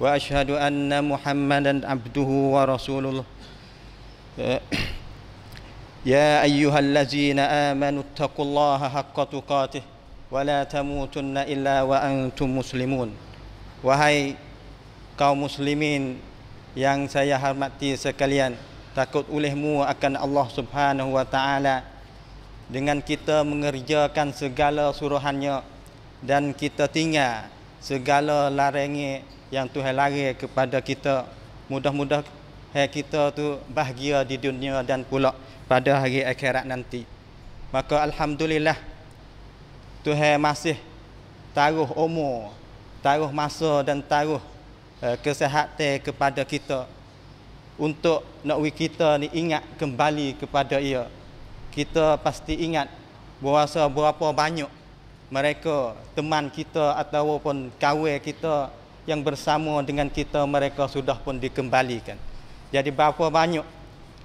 وأشهد أن محمدا عبده ورسوله يا أيها الذين آمنوا اتقوا الله حق تقاته ولا تموتن إلا وأنتم مسلمون Wahai kaum muslimin yang saya hormati sekalian takut olehmu akan Allah Subhanahu wa taala dengan kita mengerjakan segala suruhannya dan kita tinggal segala larangan yang Tuhan larang kepada kita mudah-mudahan kita tu bahagia di dunia dan pula pada hari akhirat nanti. Maka alhamdulillah Tuhan masih taruh umur, taruh masa dan taruh uh, kesihatan kepada kita untuk nak kita ni ingat kembali kepada ia. Kita pasti ingat berasa berapa banyak mereka teman kita ataupun kawan kita yang bersama dengan kita mereka sudah pun dikembalikan. Jadi berapa banyak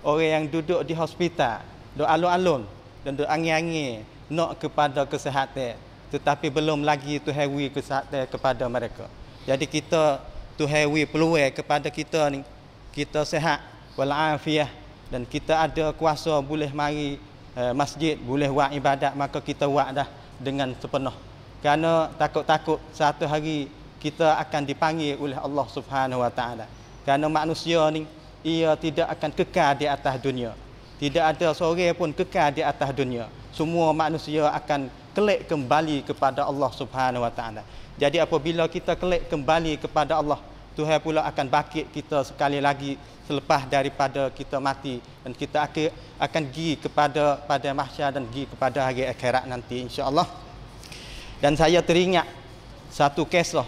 orang yang duduk di hospital, duduk alun-alun dan duduk angin-angin nak kepada kesihatan tetapi belum lagi tu hewi kesihatan kepada mereka. Jadi kita tu hewi peluang kepada kita ni kita sehat walafiah dan kita ada kuasa boleh mari eh, masjid, boleh buat ibadat maka kita buat dah dengan sepenuh. Kerana takut-takut satu hari kita akan dipanggil oleh Allah Subhanahu Wa Taala. Kerana manusia ni ia tidak akan kekal di atas dunia. Tidak ada seorang pun kekal di atas dunia. Semua manusia akan kelak kembali kepada Allah Subhanahu Wa Taala. Jadi apabila kita kelak kembali kepada Allah, Tuhan pula akan bangkit kita sekali lagi selepas daripada kita mati dan kita akan akan pergi kepada pada mahsyar dan pergi kepada hari akhirat nanti insya-Allah. Dan saya teringat satu kisah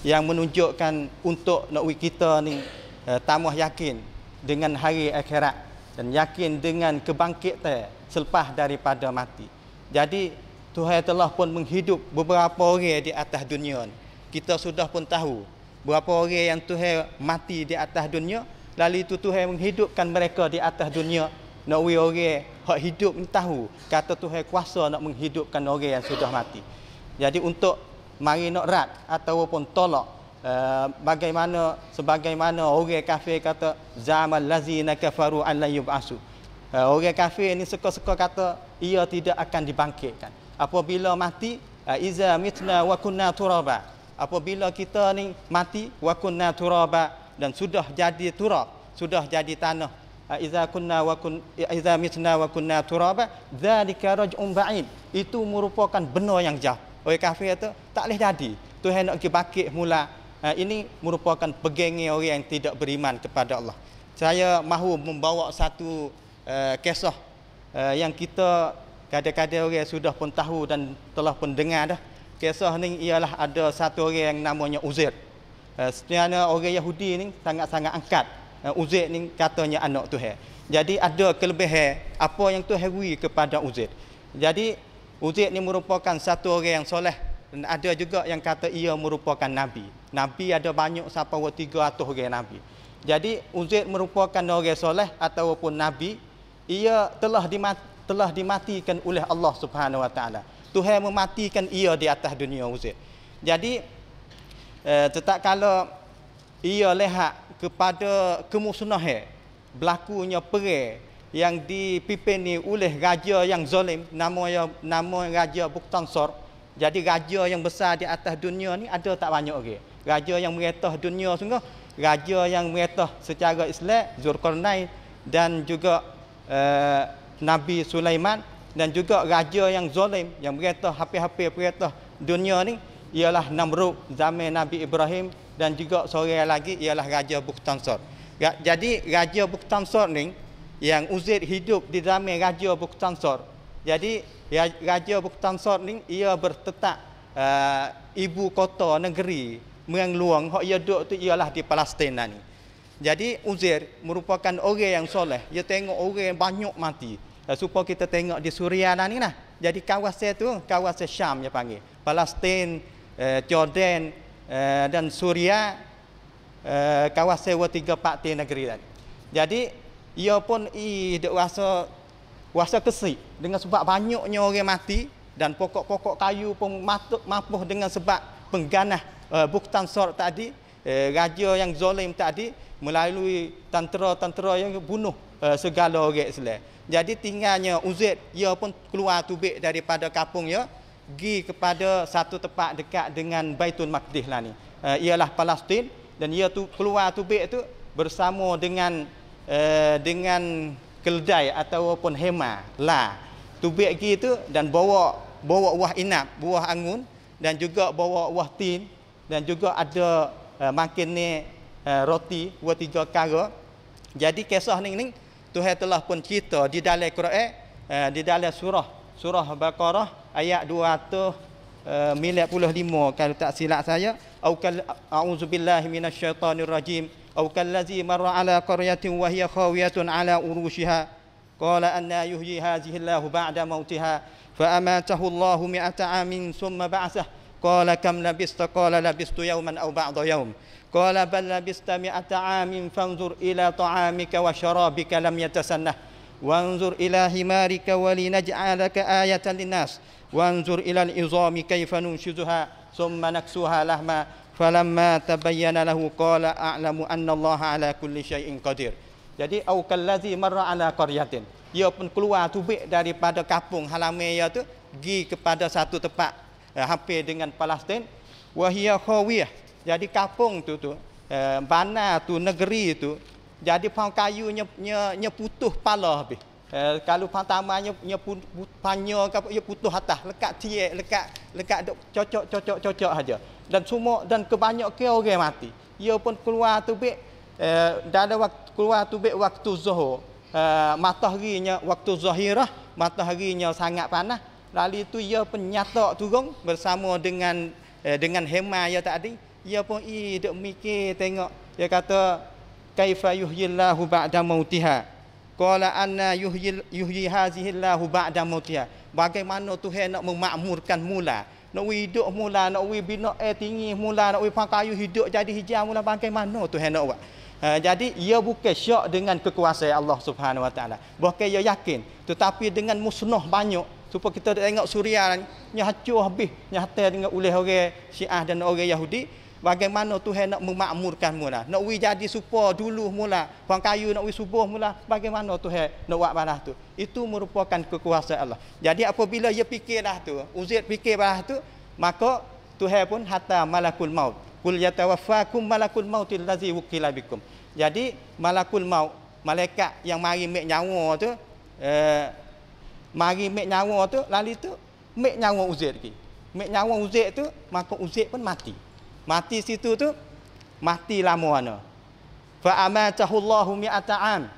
yang menunjukkan untuk nak kita ni uh, tambah yakin dengan hari akhirat dan yakin dengan kebangkitan selepas daripada mati. Jadi Tuhan telah pun menghidup beberapa orang di atas dunia ni. Kita sudah pun tahu berapa orang yang Tuhan mati di atas dunia, lalu itu Tuhan menghidupkan mereka di atas dunia. Nak orang hak hidup ni tahu kata Tuhan kuasa nak menghidupkan orang yang sudah mati. Jadi untuk mari nak rat ataupun tolak Uh, bagaimana sebagaimana orang kafir kata zaman lazina kafaru an la yub'asu. Uh, orang kafir ni suka-suka kata ia tidak akan dibangkitkan. Apabila mati uh, iza mitna wa kunna turaba. Apabila kita ni mati wa kunna turaba dan sudah jadi turab, sudah jadi tanah. Iza kunna wa kun iza mitna wa kunna turaba dzalika raj'un ba'id. Itu merupakan benar yang jauh. Orang kafir tu tak boleh jadi. Tuhan nak pergi bangkit mula Uh, ini merupakan pegangan orang yang tidak beriman kepada Allah. Saya mahu membawa satu uh, kisah uh, yang kita kadang-kadang orang sudah pun tahu dan telah pun dengar dah. Kisah ni ialah ada satu orang yang namanya Uzair. Uh, sebenarnya orang Yahudi ni sangat-sangat angkat. Uh, Uzair ni katanya anak Tuhan. Jadi ada kelebihan apa yang Tuhan beri kepada Uzair. Jadi Uzair ni merupakan satu orang yang soleh dan ada juga yang kata ia merupakan nabi. Nabi ada banyak sampai 300 orang nabi. Jadi Uzair merupakan orang soleh ataupun nabi, ia telah dimati, telah dimatikan oleh Allah Subhanahu Wa Taala. Tuhan mematikan ia di atas dunia Uzair. Jadi eh, tetap kalau ia lihat kepada kemusnahan berlakunya perang yang dipimpin oleh raja yang zalim nama nama raja Buktansor jadi raja yang besar di atas dunia ni ada tak banyak orang. Raja yang meretah dunia sungguh. Raja yang meretah secara Islam Zulkarnain dan juga uh, Nabi Sulaiman dan juga raja yang zalim yang meretah hampir-hampir meretah dunia ni ialah Namrud zaman Nabi Ibrahim dan juga seorang lagi ialah Raja Buktansor. Jadi Raja Buktansor ni yang Uzair hidup di zaman Raja Buktansor. Jadi Raja Buktansor ni ia bertetap uh, ibu kota negeri Meng luang hak ia duduk tu ialah di Palestin ni. Jadi Uzair merupakan orang yang soleh. Dia tengok orang yang banyak mati. Uh, supaya kita tengok di Suria lah ni lah. Jadi kawasan tu, kawasan Syam dia panggil. Palestin, uh, Jordan uh, dan Suria, uh, kawasan wa tiga parti negeri tadi. Jadi ia pun i duk rasa rasa kesik dengan sebab banyaknya orang mati dan pokok-pokok kayu pun matuk mapuh dengan sebab pengganah uh, buktan sor tadi uh, raja yang zalim tadi melalui tentera-tentera yang bunuh uh, segala orang Islam. Jadi tinggalnya Uzaid ia pun keluar tubik daripada kampung ya pergi kepada satu tempat dekat dengan Baitul Maqdis lah ni. Uh, ialah Palestin dan ia tu keluar tubik tu bersama dengan uh, dengan keldai ataupun hema lah tubik gitu dan bawa bawa buah inap buah angun dan juga bawa buah tin dan juga ada uh, makin ni uh, roti dua tiga kara. Jadi kisah ni ni Tuhan telah pun cerita di dalam Quran uh, di dalam surah surah Baqarah ayat 200 Uh, milik puluh lima. Kalau tak silap saya au kal a'udzubillahi minasyaitonirrajim أو كالذي مر على قرية وهي خاوية على أروشها قال أن يحيي هذه الله بعد موتها فأماته الله مئة عام ثم بعثه. قال كم لبست؟ قال لبست يوما أو بعض يوم. قال بل لبست مئة عام فانظر إلى طعامك وشرابك لم يتسنه. وانظر إلى حمارك ولنجعلك آية للناس. وانظر إلى العظام كيف ننشزها ثم نكسوها لهما falamma tabayyana lahu qala a'lamu anna Allah ala kulli syai'in qadir. Jadi au kallazi marra ala qaryatin. Ia pun keluar tubik daripada kampung halaman ia tu pergi kepada satu tempat eh, hampir dengan Palestin. Wa hiya khawiyah. Jadi kampung tu tu eh, bana tu negeri tu jadi pang kayunya nya, nya putus pala habis Eh, kalau pertamanya nya panyo ke ia putus atas lekat tiek lekat lekat duk cocok cocok cocok saja. Dan semua dan kebanyakan orang mati. Ia pun keluar tubik eh, dalam waktu keluar tubik waktu zuhur. Eh, mataharinya waktu zahirah mataharinya sangat panas. Lalu itu ia pun nyatak turun bersama dengan eh, dengan hema ya tadi. Ia pun i duk mikir tengok. Dia kata kaifa yuhyillahu ba'da mautiha Qala anna yuhyi yuhyi hazihi Allahu ba'da mautiha. Bagaimana Tuhan nak memakmurkan mula? Nak hidup mula, nak bina air tinggi mula, nak kayu hidup jadi hijau mula bagaimana Tuhan nak buat? Ha, jadi ia bukan syak dengan kekuasaan Allah Subhanahu Wa Taala. Bahkan ia yakin, tetapi dengan musnah banyak supaya kita tengok Suria ni hancur habis, nyata dengan oleh orang Syiah dan orang Yahudi, Bagaimana Tuhan nak memakmurkan mula. Nak wi jadi supo dulu mula. Bang kayu nak wi subuh mula. Bagaimana Tuhan nak buat balah tu. Itu merupakan kekuasaan Allah. Jadi apabila ia fikir dah tu. Uzid fikir balah tu. Maka Tuhan pun hatta malakul maut. Kul yatawaffakum malakul mautil ladzi wukila bikum. Jadi malakul maut. Malaikat yang mari mek nyawa tu. Eh, mari mek nyawa tu. Lalu tu mek nyawa Uzid lagi. Mek nyawa Uzid tu. Maka Uzid pun mati. Mati situ tu mati lama mana. Fa amatahu Allahu mi'ata am.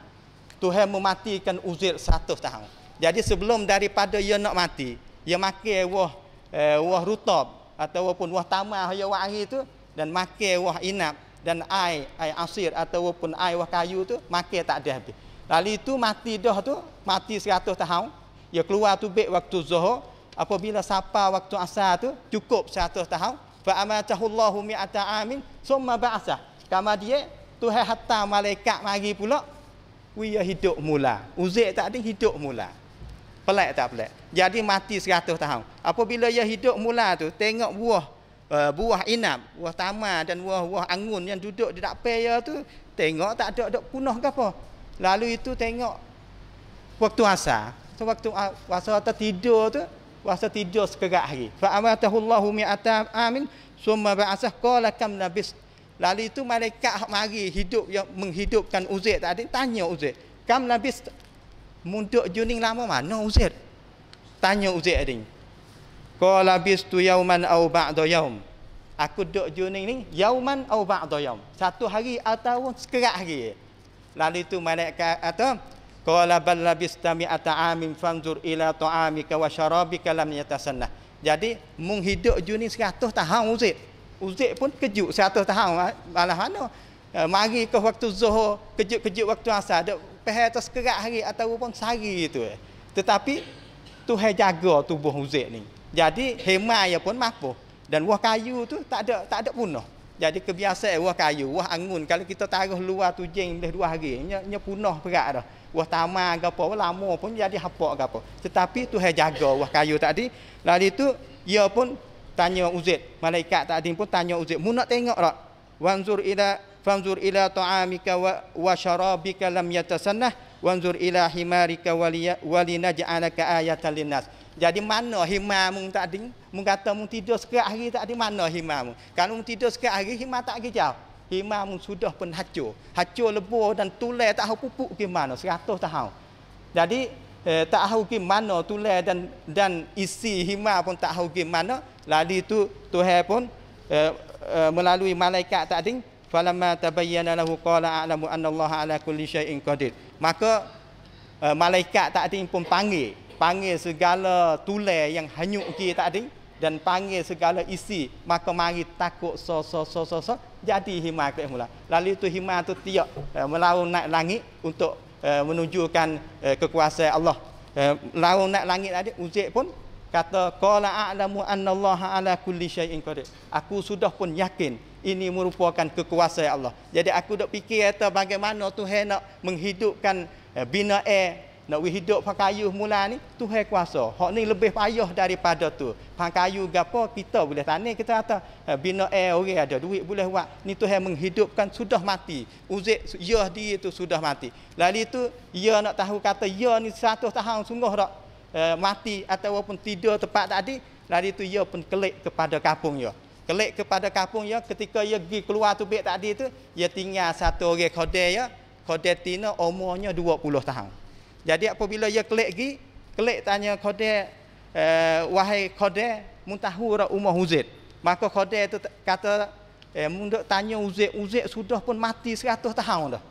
Tuhan mematikan Uzair 100 tahun. Jadi sebelum daripada ia nak mati, ia makan wah eh, wah rutab ataupun wah tamah ya wah tu dan makan wah inap dan air air asir ataupun air wah kayu tu makan tak ada habis. Lalu itu mati dah tu, mati 100 tahun. Ia keluar tu baik waktu zuhur, apabila sapa waktu asar tu cukup 100 tahun, fa amatahu Allahu mi'ata amin summa ba'asa kama dia Tuhan hatta malaikat mari pula dia hidup mula. Uzik tak ada hidup mula. Pelik tak pelik? Jadi mati 100 tahun. Apabila dia hidup mula tu tengok buah uh, buah inap buah tamar dan buah-buah angun yang duduk di dak ya tu tengok tak ada dok punah ke apa. Lalu itu tengok waktu asar. Waktu asar tertidur tu Puasa tidur sekerat hari. Fa amatahu Allahu mi'ata amin summa ba'asah qala kam labis. Lalu itu malaikat hak mari hidup yang menghidupkan Uzair tadi tanya Uzair, kam labis munduk juning lama mana Uzair? Tanya Uzair tadi. Qala labis tu yauman au ba'da yaum. Aku duduk juning ni yauman au ba'da yaum. Satu hari atau sekerat hari. Lalu itu malaikat atau Qala bal labista mi'ata amin fanzur ila ta'amika wa syarabika lam yatasannah. Jadi mung hidup juni 100 tahun Uzid. Uzik pun kejut 100 tahun malah mana. Uh, mari ke waktu Zuhur, kejut-kejut waktu Asar, dak pehel atas kerak hari ataupun sehari itu. Eh. Tetapi Tuhan jaga tubuh Uzik ni. Jadi hemai pun mampu dan wah kayu tu tak ada tak ada punah. Jadi kebiasaan wah kayu, wah angun kalau kita taruh luar tu jeng boleh dua hari, nya, nya punah berat dah. Wah tamar ke apa, lama pun jadi hapak ke apa. Tetapi Tuhan jaga wah kayu tadi. Lalu itu ia pun tanya Uzaid, malaikat tadi pun tanya Uzaid, "Mu nak tengok tak? Wanzur ila fanzur ila ta'amika wa, wa syarabika lam yatasannah wanzur ila himarika walinaj'alaka ayatan linnas." Jadi mana tak ada? Mung kata mung tidur sekat hari tak ada mana himar mung. Kalau mung tidur sekat hari himar tak kejau. Himar mung sudah pun hancur. Hancur lebur dan tulai tak tahu pupuk ke mana 100 tahun. Jadi eh, tak tahu ke mana tulai dan dan isi himar pun tak tahu ke mana. Lalu itu Tuhan pun eh, eh, melalui malaikat tak ada falamma tabayyana lahu qala a'lamu anna Allah ala kulli syai'in qadir. Maka uh, malaikat tak ada pun panggil panggil segala tulai yang hanyut kita tadi dan panggil segala isi maka mari takut so so so so so. Jadi himar ke mula. Lalu itu himar tu tiap uh, melaung naik langit untuk uh, menunjukkan uh, kekuasaan Allah. Uh, melaung naik langit tadi uzik pun kata qala a'lamu annallaha ala kulli syai'in qadir. Aku sudah pun yakin ini merupakan kekuasaan Allah. Jadi aku dak fikir kata bagaimana Tuhan nak menghidupkan uh, bina air nak hidup pakayuh mula ni Tuhan kuasa. Hak ni lebih payah daripada tu. Pakayuh gapo kita boleh tani kita kata eh, bina air orang ada duit boleh buat. Ni Tuhan menghidupkan sudah mati. Uzik ya dia tu sudah mati. Lalu itu ya nak tahu kata ya ni 100 tahun sungguh tak eh, mati ataupun tidur tepat tadi. Lalu itu ya pun kelik kepada kampung ya. Kelik kepada kampung ya ketika ia pergi keluar tu bek tadi tu ia tinggal satu orang khodeh ya. Khodeh tina umurnya 20 tahun. Jadi apabila ia kelik lagi, kelik tanya Khodeh, eh, wahai Khodeh, mun tahu rak umur Uzid. Maka Khodeh itu kata, eh, mun tanya Uzid, Uzid sudah pun mati 100 tahun dah.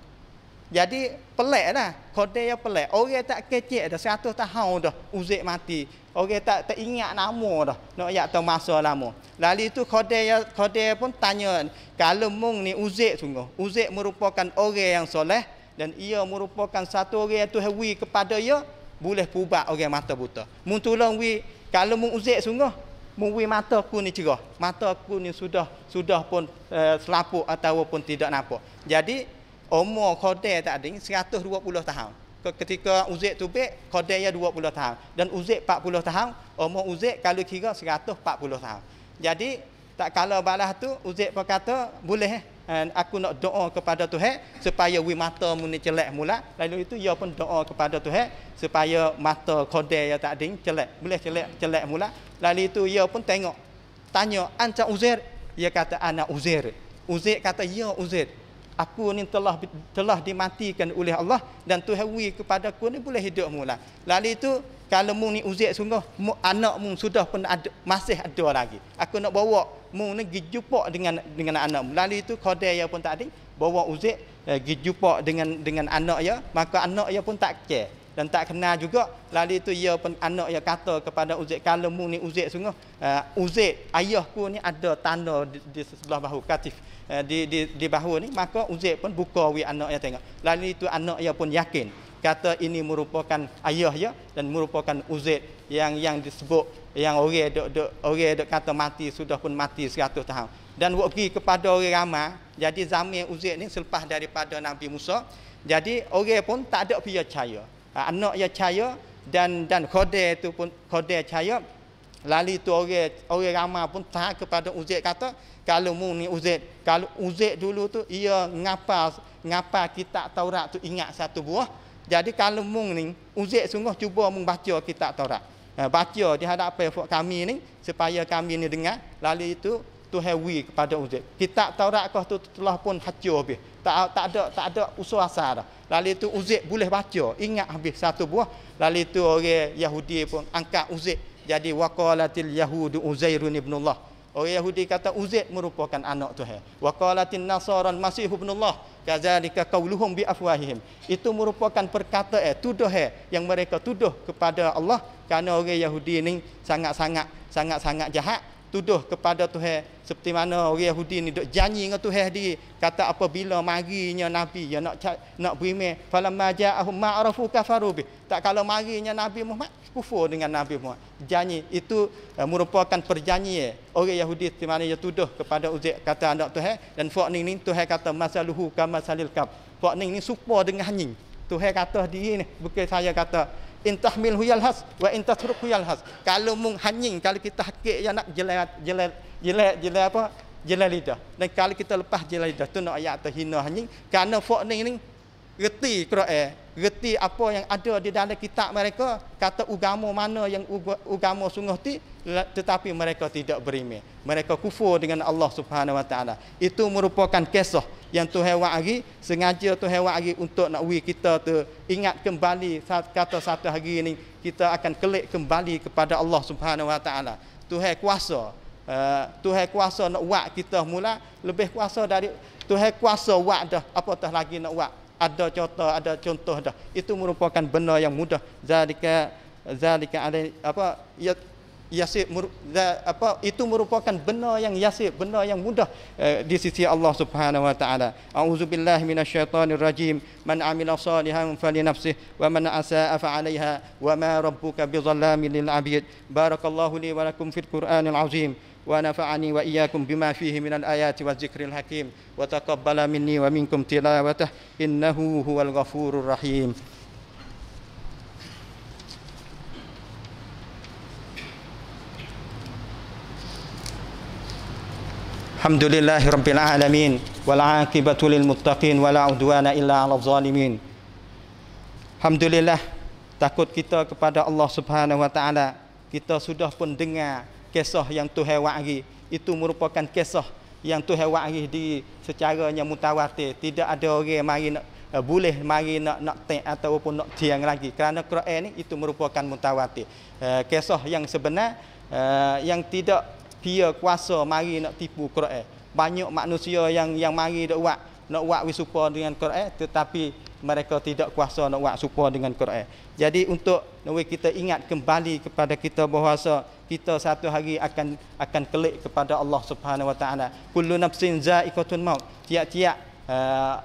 Jadi pelik lah. Khodeh yang pelik. Orang tak kecek dah 100 tahun dah Uzid mati. Orang tak tak ingat nama dah. Nak ya tahu masa lama. Lalu itu Khodeh Khodeh pun tanya, kalau mung ni Uzid sungguh. Uzid merupakan orang yang soleh dan ia merupakan satu orang yang Tuhan wi kepada ia boleh pubat orang mata buta. Mun tolong wi kalau mun uzik sungguh mun wi mata aku ni cerah. Mata aku ni sudah sudah pun uh, selapuk ataupun tidak nampak. Jadi umur khodai tak ada 120 tahun. Ketika uzik tu baik, khodai ya 20 tahun. Dan uzik 40 tahun, umur uzik kalau kira 140 tahun. Jadi tak kalau balas tu uzik berkata boleh eh aku nak doa kepada Tuhan supaya wi mata muni celak mula. Lalu itu ia pun doa kepada Tuhan supaya mata kodel yang tak ding celak boleh celak celak mula. Lalu itu ia pun tengok tanya anta uzair? Ia kata anak uzair. Uzair kata ya uzair aku ni telah telah dimatikan oleh Allah dan Tuhan wi kepada aku ni boleh hidup mula lalu itu kalau mu ni uzik sungguh mu, anak mu sudah pun ada, masih ada lagi. Aku nak bawa mu ni pergi jumpa dengan dengan anak mu. Lalu itu khodai yang pun tak ada bawa uzik eh, pergi jumpa dengan dengan anak ya maka anak ya pun tak care dan tak kenal juga lalu itu ia pun anak ya kata kepada uzik kalau ni uzik sungguh uh, uzik ayahku ni ada tanda di, di sebelah bahu katif uh, di, di di bahu ni. Maka uzik pun buka wi anak ya tengok. Lalu itu anak ya pun yakin kata ini merupakan ayah ya dan merupakan Uzaid yang yang disebut yang orang dok dok orang dok kata mati sudah pun mati 100 tahun. Dan waktu kepada orang ramai jadi zaman Uzaid ni selepas daripada Nabi Musa jadi orang pun tak ada percaya anak yang percaya dan dan khodai itu pun khodai percaya lalu tu orang orang ramai pun tak kepada Uzaid kata kalau mu ni Uzaid kalau Uzaid dulu tu ia ngapa ngapa kitab Taurat tu ingat satu buah. Jadi kalau mung ni uzik sungguh cuba mung baca kitab Taurat. Ha, baca di hadapan kami ni supaya kami ni dengar. Lalu itu tu hewi kepada uzik. Kitab Taurat kau tu telah pun hancur habis. Tak tak ada tak ada usaha asal dah. Lalu itu uzik boleh baca, ingat habis satu buah. Lalu itu orang Yahudi pun angkat uzik jadi waqalatil yahudu uzairun ibnullah. Orang Yahudi kata Uzair merupakan anak Tuhan. Wa qalatin nasaran masih ibnullah. Kadzalika qauluhum bi afwahihim. Itu merupakan perkataan eh, tuduh eh, yang mereka tuduh kepada Allah kerana orang Yahudi ini sangat-sangat sangat-sangat jahat tuduh kepada Tuhan. Seperti mana orang Yahudi ni duk janji dengan Tuhan dia kata apabila marinya nabi yang nak nak beriman falamma ja'ahum ma'rafu kafaru bi tak kalau marinya nabi Muhammad kufur dengan nabi Muhammad. Janji itu uh, merupakan perjanjian orang Yahudi seperti mana dia tuduh kepada Uzair kata anak Tuhan. Dan fak ni ni Tuhan kata masaluhu kama salil kab. Fak ni ni serupa dengan anjing. Tuhan kata dia ni bukan saya kata intahmil huyal has wa intatruk huyal has. Kalau mung hanying kalau kita hakik yang nak jelai jelai jelai jelai apa? Jelai lidah. Dan kalau kita lepas jelai lidah tu nak ayat terhina hanying. Kerana fok ni ni reti Quran reti apa yang ada di dalam kitab mereka kata agama mana yang agama sungguh ti tetapi mereka tidak beriman mereka kufur dengan Allah Subhanahu wa taala. Itu merupakan kisah yang Tuhan wa'agi sengaja Tuhan wa'agi untuk nak wi kita tu ingat kembali kata satu hari ini kita akan kelik kembali kepada Allah Subhanahu wa taala. Tuhan kuasa uh, Tuhan kuasa nak buat kita mula lebih kuasa dari Tuhan kuasa buat dah apatah lagi nak buat ada contoh ada contoh dah. Itu merupakan benda yang mudah. Zalika zalika ada apa ya yasir apa itu merupakan benda yang yasir benda yang mudah uh, di sisi Allah Subhanahu wa taala auzubillahi minasyaitonir rajim man amila salihan falinafsihi wa man asaa fa 'alaiha wa ma rabbuka bizallamin lil 'abid barakallahu li wa lakum fil qur'anil 'azim ونفعني وإياكم بما فيه من الآيات والذكر الحكيم وتقبل مني ومنكم تلاوته إنه هو الغفور الرحيم Alhamdulillahi Rabbil Alamin. العالمين والعاقبة للمتقين ولا عدوان إلا على takut kita kepada Allah Subhanahu wa taala. Kita sudah pun dengar kisah yang Tuhan wa'ri itu merupakan kisah yang Tuhan wa'ri di secaranya mutawatir. Tidak ada orang mari nak uh, boleh mari nak nak tek ataupun nak tiang lagi. Kerana Quran ini itu merupakan mutawatir. Uh, kisah yang sebenar uh, yang tidak dia kuasa mari nak tipu Quran banyak manusia yang yang mari nak buat nak buat wisupa dengan Quran tetapi mereka tidak kuasa nak buat supa dengan Quran. Jadi untuk kita ingat kembali kepada kita bahawa kita satu hari akan akan kelik kepada Allah Subhanahu Wa Taala. Kullu nafsin za'iqatul maut. Tiap-tiap uh,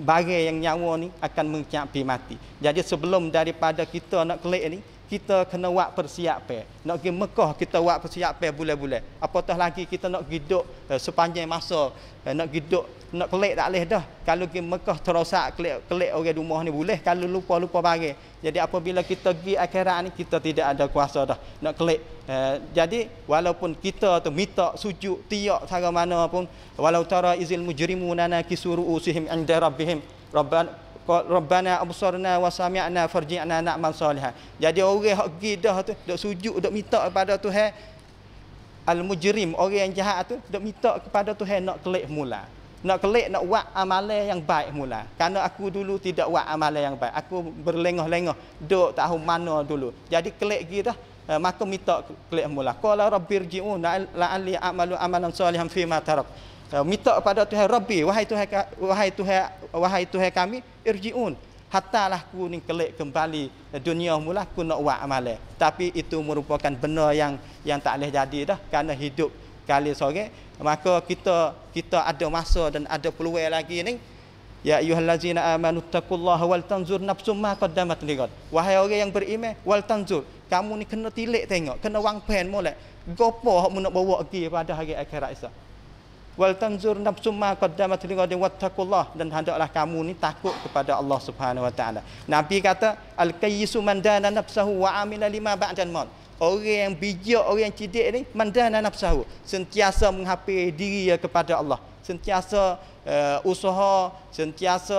barang yang nyawa ni akan mencapai mati. Jadi sebelum daripada kita nak kelik ni, kita kena buat persiapan. Nak pergi Mekah kita buat persiapan bulan-bulan. Apatah lagi kita nak hidup uh, sepanjang masa uh, nak hidup nak kelik tak boleh dah. Kalau pergi Mekah terosak kelik orang rumah ni boleh kalau lupa-lupa barang. Jadi apabila kita pergi akhirat ni kita tidak ada kuasa dah nak kelik. Uh, jadi walaupun kita tu minta sujud tiak cara mana pun walau tara izil mujrimuna nakisuru usihim inda rabbihim rabbana Rabbana absarna wa sami'na farji'na na'mal salihah. Jadi orang hak pergi dah tu dok sujud dok minta kepada Tuhan al-mujrim orang yang jahat tu dok minta kepada Tuhan nak kelik mula. Nak kelik nak buat amalan yang baik mula. Kerana aku dulu tidak buat amalan yang baik. Aku berlengah-lengah duk tahu mana dulu. Jadi kelik gitu dah uh, maka minta kelik mula. Qala rabbirji'un la'alli a'malu amalan salihan fi ma tarak minta kepada Tuhan Rabbi wahai Tuhan wahai Tuhan wahai Tuhan kami irji'un. Hatalah aku ni kelik kembali dunia mula aku nak buat amalan. Tapi itu merupakan benda yang yang tak boleh jadi dah kerana hidup kali sore. Maka kita kita ada masa dan ada peluang lagi ni. Ya ayyuhallazina amanu taqullaha wal tanzur nafsum ma qaddamat ligad wahai orang yang beriman wal tanzur kamu ni kena tilik tengok kena wang pen molek. Gopo hak nak bawa pergi pada hari akhirat isa wal tanzur nafsum ma qaddamat ligad wattaqullah. Dan hendaklah kamu ni takut kepada Allah Subhanahu wa taala. Nabi kata al kayyisu man dana nafsahu wa amila lima ba'dan maut. Orang yang bijak, orang yang cerdik ni mandana nafsahu, sentiasa menghampiri diri kepada Allah, sentiasa uh, usaha, sentiasa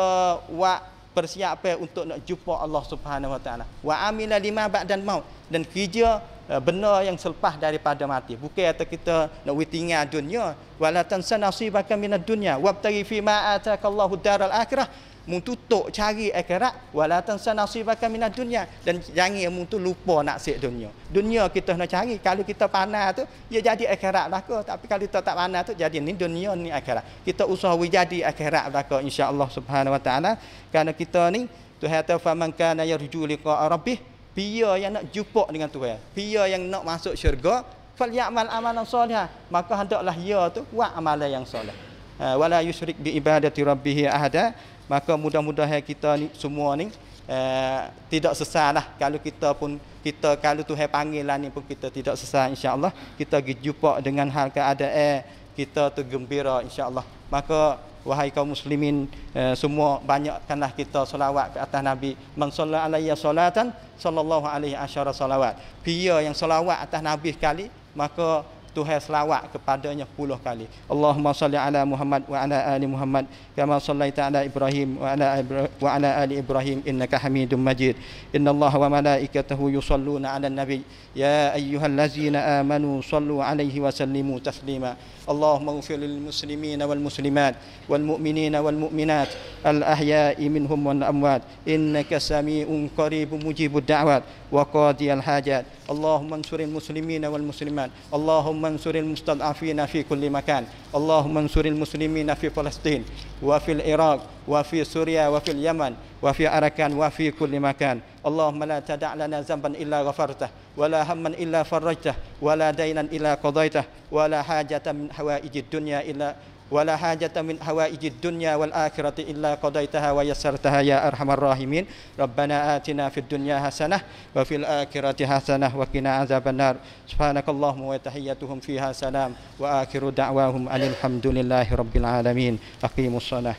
wa persiapan untuk nak jumpa Allah Subhanahu Wa Taala. Wa amila lima ba'dan maut. Dan kerja uh, benar yang selepas daripada mati. Bukan kata kita nak tinggal dunia, wala tansa nasibaka minad dunya. Wabtaghi fi ma atakallahu daral akhirah. Mung tutup cari akhirat wala tansa nasibaka minad dunya. Dan jangan mung tu lupa nak sik dunia. Dunia kita nak cari kalau kita panas tu ya jadi akhirat ke tapi kalau kita tak panas tu jadi ni dunia ni akhirat. Kita usaha jadi akhirat ke insyaallah subhanahu wa taala. Kerana kita ni Tuhan kata faman kana yarju liqa rabbih pia yang nak jumpa dengan Tuhan. Pia yang nak masuk syurga. Falyamal amalan soleh maka hendaklah ia tu buat amalan yang soleh. Uh, wala yusyrik bi ibadati rabbih ahada. Maka mudah-mudahan kita ni semua ni uh, tidak sesal lah kalau kita pun kita kalau Tuhan panggil lah ni pun kita tidak sesal insya-Allah. Kita pergi jumpa dengan hal keadaan. Kita tu gembira insya-Allah. Maka wahai kaum muslimin uh, semua banyakkanlah kita solawat ke atas nabi man salla alayya salatan sallallahu alaihi asyara salawat pia yang solawat atas nabi sekali maka Tuhan selawat kepadanya puluh kali. Allahumma salli ala Muhammad wa ala ali Muhammad kama sallaita ala Ibrahim wa ala wa ala ali Ibrahim innaka Hamidum Majid. Inna Allah wa malaikatahu yusalluna ala nabi ya ayyuhallazina amanu sallu alaihi wa sallimu taslima. اللهم اغفر للمسلمين والمسلمات والمؤمنين والمؤمنات الأحياء منهم والأموات إنك سميع قريب مجيب الدعوات وقاضي الحاجات اللهم انصر المسلمين والمسلمات اللهم انصر المستضعفين في كل مكان اللهم انصر المسلمين في فلسطين وفي العراق وفي سوريا وفي اليمن وفي أركان وفي كل مكان. اللهم لا تدع لنا ذنبا إلا غفرته ولا هما إلا فرجته ولا دينا إلا قضيته ولا حاجة من حوائج الدنيا إلا ولا حاجة من حوائج الدنيا والآخرة إلا قضيتها ويسرتها يا أرحم الراحمين. ربنا آتنا في الدنيا حسنة وفي الآخرة حسنة وقنا عذاب النار. سبحانك اللهم وتحيتهم فيها سلام وآخر دعواهم أن الحمد لله رب العالمين. أقيموا الصلاة.